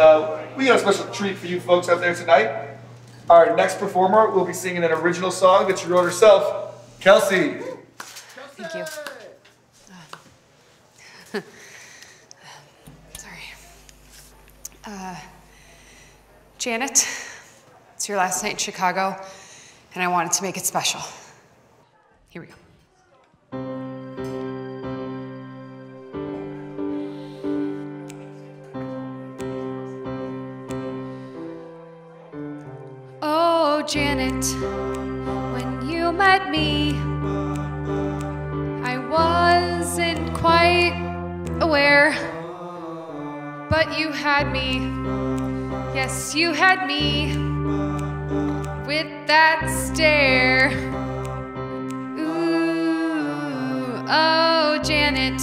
Well, uh, we got a special treat for you folks out there tonight. Our next performer will be singing an original song that she wrote herself. Kelsey. Thank you. Sorry. Uh, Janet, it's your last night in Chicago, and I wanted to make it special. Here we go. Oh, Janet, when you met me, I wasn't quite aware, but you had me. Yes, you had me with that stare. Ooh, oh, Janet,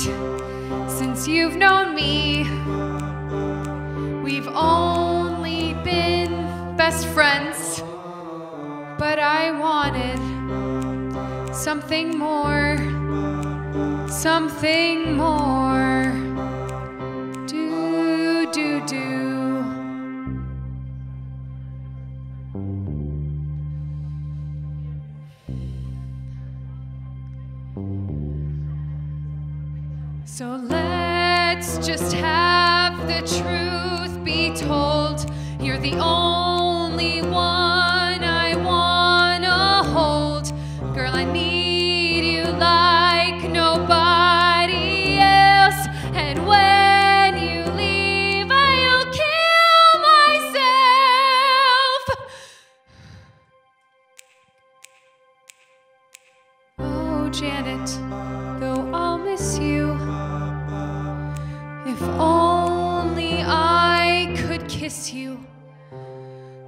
since you've known me, we've only been best friends, I wanted something more, something more. Do, do, do. So let's just have the truth be told. You're the only one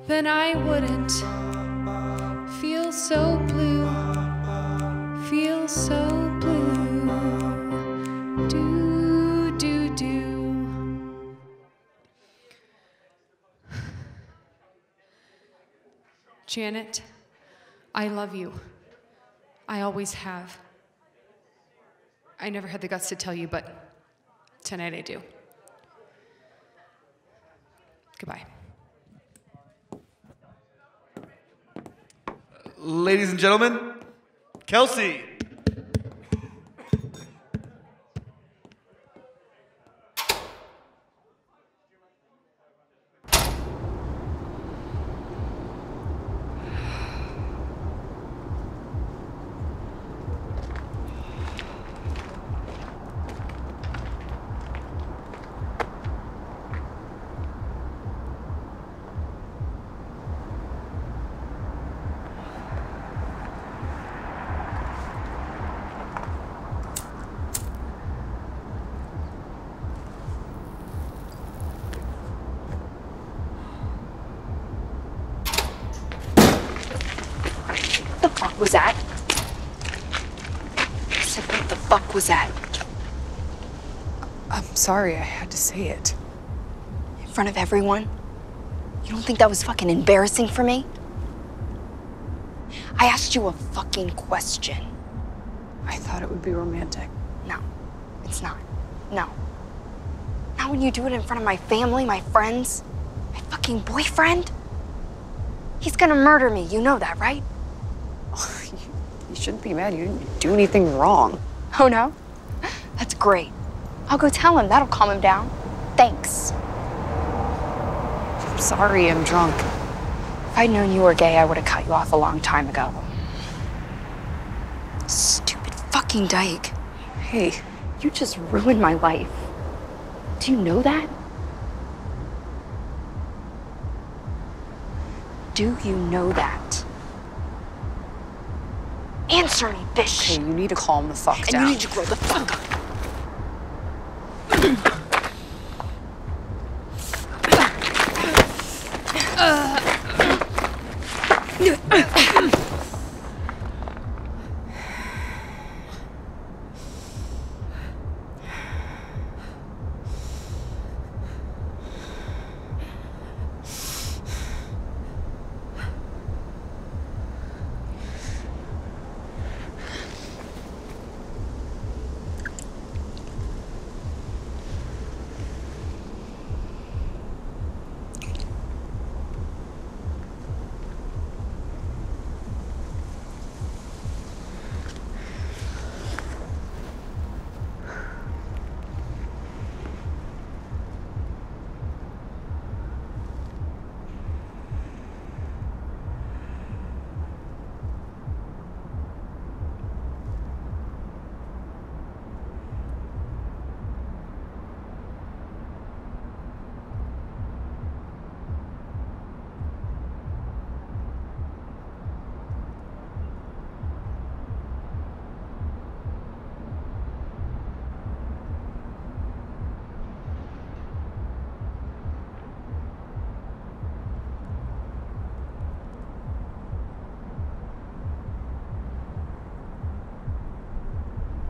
then I wouldn't feel so blue, feel so blue. Do, do, do. Janet, I love you. I always have. I never had the guts to tell you, but tonight I do. Goodbye. Ladies and gentlemen, Kelsey. the fuck was that? I said, what the fuck was that? I'm sorry, I had to say it. In front of everyone? You don't think that was fucking embarrassing for me? I asked you a fucking question. I thought it would be romantic. No, it's not. No. Not when you do it in front of my family, my friends, my fucking boyfriend. He's gonna murder me, you know that, right? You shouldn't be mad. You didn't do anything wrong. Oh no? That's great. I'll go tell him. That'll calm him down. Thanks. I'm sorry, I'm drunk. If I'd known you were gay, I would have cut you off a long time ago. Stupid fucking dyke. Hey, You just ruined my life. Do you know that? Do you know that? Answer me, bitch. Okay, you need to calm the fuck and down. And you need to grow the fuck up. Uh.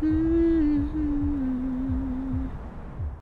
Mm.